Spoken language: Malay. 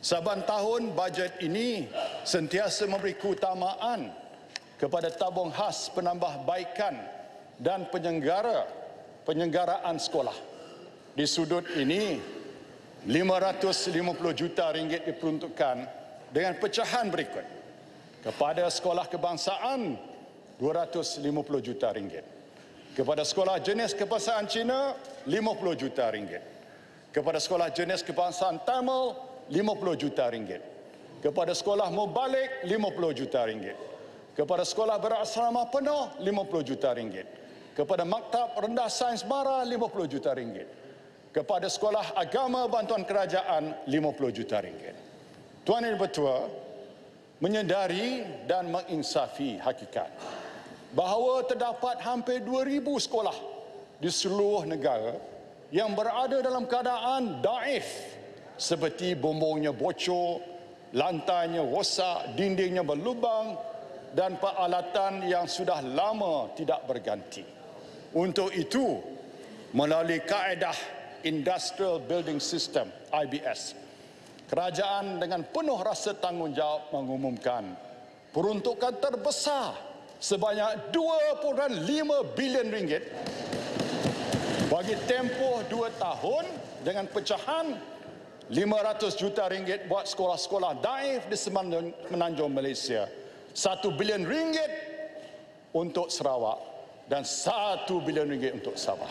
Saban tahun bajet ini sentiasa memberi keutamaan kepada tabung khas penambahbaikan dan penyenggara penyenggaraan sekolah. Di sudut ini 550 juta ringgit diperuntukkan dengan pecahan berikut. Kepada sekolah kebangsaan 250 juta ringgit. Kepada sekolah jenis kebangsaan Cina 50 juta ringgit. Kepada sekolah jenis kebangsaan Tamil 50 juta ringgit. Kepada sekolah mubalik 50 juta ringgit. Kepada sekolah berasrama penuh 50 juta ringgit. Kepada maktab rendah sains mara 50 juta ringgit. Kepada sekolah agama bantuan kerajaan 50 juta ringgit. Tuan Ibu Ketua menyedari dan menginsafi hakikat bahawa terdapat hampir 2000 sekolah di seluruh negara yang berada dalam keadaan daif seperti bumbungnya bocor, lantainya rosak, dindingnya berlubang dan peralatan yang sudah lama tidak berganti. Untuk itu, melalui kaedah Industrial Building System IBS, kerajaan dengan penuh rasa tanggungjawab mengumumkan peruntukan terbesar sebanyak 2.5 bilion ringgit bagi tempoh dua tahun dengan pecahan 500 juta ringgit buat sekolah-sekolah daif di semenanjung Malaysia. 1 bilion ringgit untuk Sarawak dan 1 bilion ringgit untuk Sabah.